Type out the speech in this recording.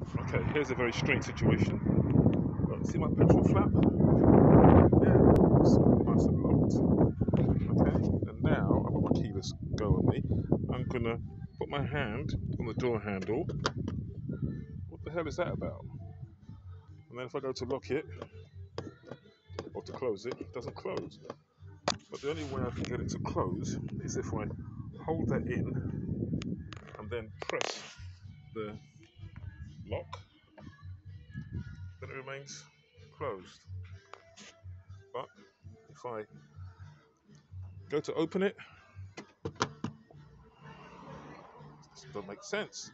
Okay, here's a very strange situation. Look, see my petrol flap? Yeah, it's nice and locked. Okay, and now I've got my keyless go on me. I'm gonna put my hand on the door handle. What the hell is that about? And then if I go to lock it or to close it, it doesn't close. But the only way I can get it to close is if I hold that in and then press the remains closed. But if I go to open it, doesn't make sense.